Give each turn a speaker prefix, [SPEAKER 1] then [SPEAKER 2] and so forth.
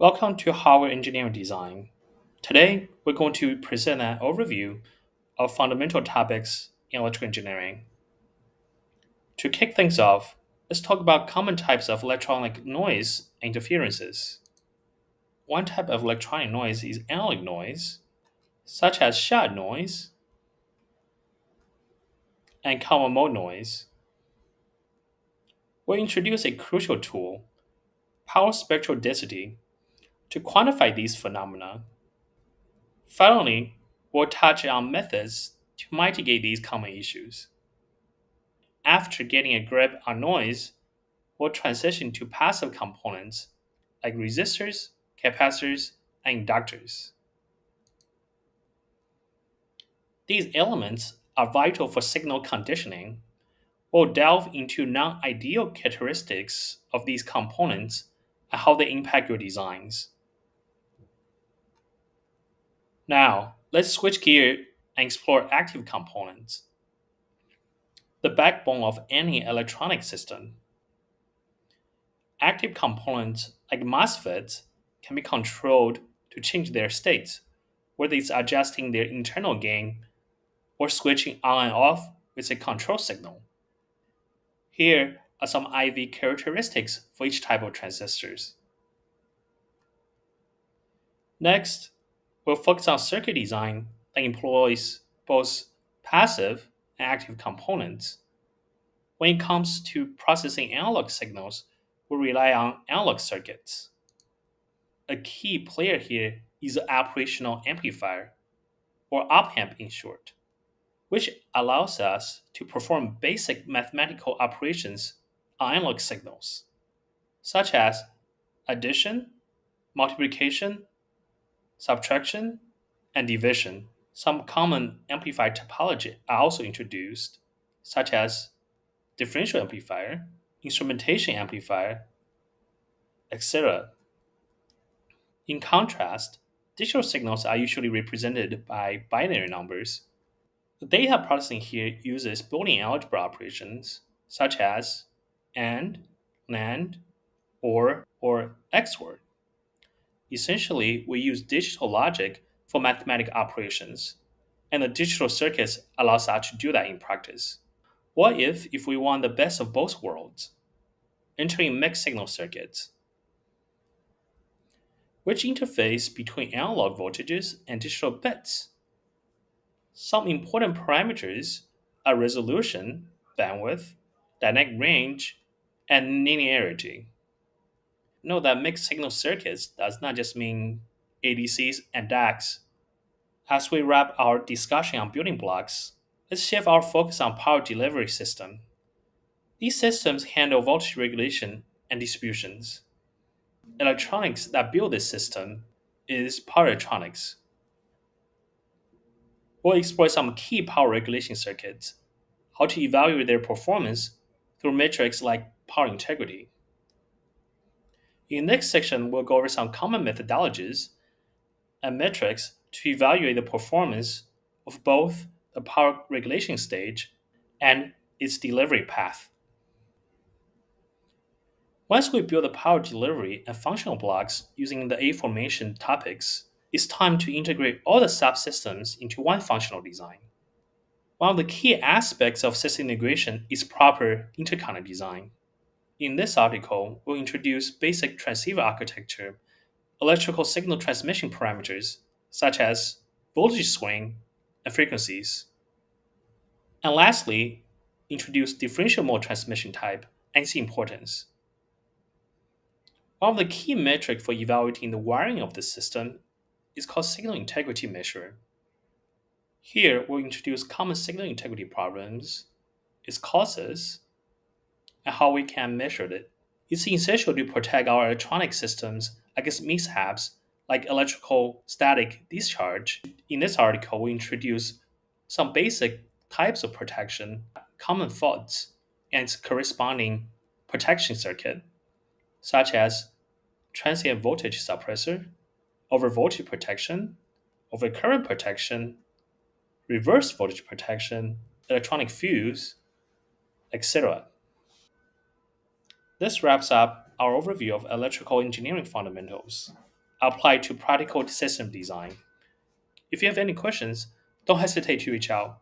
[SPEAKER 1] Welcome to Hardware Engineering Design. Today, we're going to present an overview of fundamental topics in electrical engineering. To kick things off, let's talk about common types of electronic noise interferences. One type of electronic noise is analog noise, such as shot noise and common mode noise. We'll introduce a crucial tool, power spectral density, to quantify these phenomena. Finally, we'll touch on methods to mitigate these common issues. After getting a grip on noise, we'll transition to passive components like resistors, capacitors, and inductors. These elements are vital for signal conditioning. We'll delve into non ideal characteristics of these components and how they impact your designs. Now, let's switch gear and explore active components, the backbone of any electronic system. Active components like MOSFETs can be controlled to change their states, whether it's adjusting their internal gain or switching on and off with a control signal. Here are some IV characteristics for each type of transistors. Next, we'll focus on circuit design that employs both passive and active components. When it comes to processing analog signals, we rely on analog circuits. A key player here is the operational amplifier, or op-amp in short, which allows us to perform basic mathematical operations on analog signals, such as addition, multiplication, subtraction, and division. Some common amplifier topology are also introduced, such as differential amplifier, instrumentation amplifier, etc. In contrast, digital signals are usually represented by binary numbers. The data processing here uses Boolean algebra operations such as AND, NAND, OR, or XOR. Essentially, we use digital logic for mathematical operations, and the digital circuits allows us to do that in practice. What if if we want the best of both worlds, entering mixed signal circuits? Which interface between analog voltages and digital bits? Some important parameters are resolution, bandwidth, dynamic range, and linearity. Note that mixed signal circuits does not just mean ADCs and DACs. As we wrap our discussion on building blocks, let's shift our focus on power delivery system. These systems handle voltage regulation and distributions. Electronics that build this system is power electronics. We'll explore some key power regulation circuits, how to evaluate their performance through metrics like power integrity. In the next section, we'll go over some common methodologies and metrics to evaluate the performance of both the power regulation stage and its delivery path. Once we build the power delivery and functional blocks using the aforementioned topics, it's time to integrate all the subsystems into one functional design. One of the key aspects of system integration is proper interconnect design. In this article, we'll introduce basic transceiver architecture, electrical signal transmission parameters, such as voltage swing and frequencies. And lastly, introduce differential mode transmission type and its importance. One of the key metrics for evaluating the wiring of the system is called signal integrity measure. Here, we'll introduce common signal integrity problems, its causes, and how we can measure it. It's essential to protect our electronic systems against mishaps like electrical static discharge. In this article, we introduce some basic types of protection, common faults, and its corresponding protection circuit, such as transient voltage suppressor, overvoltage protection, overcurrent protection, reverse voltage protection, electronic fuse, etc. This wraps up our overview of electrical engineering fundamentals. applied to practical system design. If you have any questions, don't hesitate to reach out.